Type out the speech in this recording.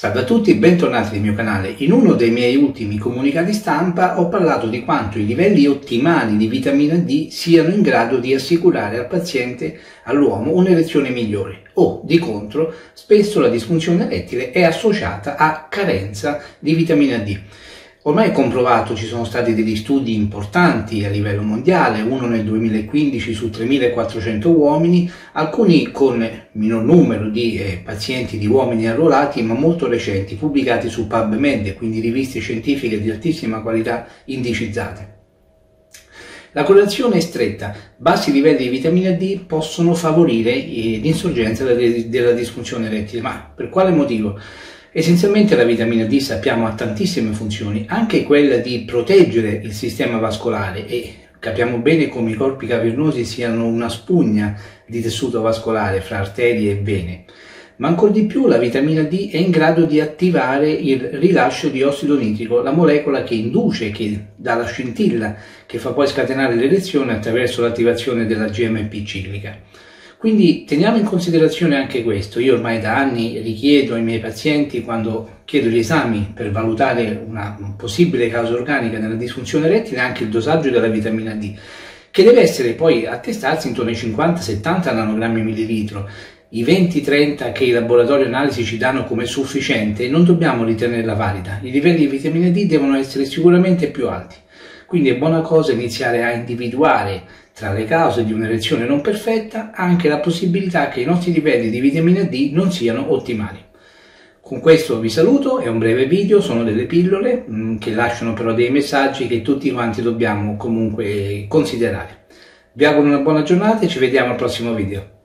Salve a tutti, bentornati nel mio canale. In uno dei miei ultimi comunicati stampa ho parlato di quanto i livelli ottimali di vitamina D siano in grado di assicurare al paziente, all'uomo, un'erezione migliore o, di contro, spesso la disfunzione erettile è associata a carenza di vitamina D. Ormai è comprovato, ci sono stati degli studi importanti a livello mondiale, uno nel 2015 su 3.400 uomini, alcuni con minor numero di eh, pazienti di uomini arruolati, ma molto recenti, pubblicati su PubMed, quindi riviste scientifiche di altissima qualità indicizzate. La correlazione è stretta, bassi livelli di vitamina D possono favorire eh, l'insorgenza della disfunzione erettile, ma per quale motivo? Essenzialmente la vitamina D sappiamo ha tantissime funzioni, anche quella di proteggere il sistema vascolare e capiamo bene come i corpi cavernosi siano una spugna di tessuto vascolare fra arterie e vene. Ma ancora di più la vitamina D è in grado di attivare il rilascio di ossido nitrico, la molecola che induce, che dà la scintilla, che fa poi scatenare l'erezione attraverso l'attivazione della GMP ciclica. Quindi teniamo in considerazione anche questo. Io ormai da anni richiedo ai miei pazienti, quando chiedo gli esami per valutare una possibile causa organica nella disfunzione erettile, anche il dosaggio della vitamina D, che deve essere poi attestarsi intorno ai 50-70 nanogrammi millilitro. I 20-30 che i laboratori analisi ci danno come sufficiente non dobbiamo ritenerla valida. I livelli di vitamina D devono essere sicuramente più alti. Quindi è buona cosa iniziare a individuare tra le cause di un'erezione non perfetta anche la possibilità che i nostri livelli di vitamina D non siano ottimali. Con questo vi saluto, è un breve video, sono delle pillole mm, che lasciano però dei messaggi che tutti quanti dobbiamo comunque considerare. Vi auguro una buona giornata e ci vediamo al prossimo video.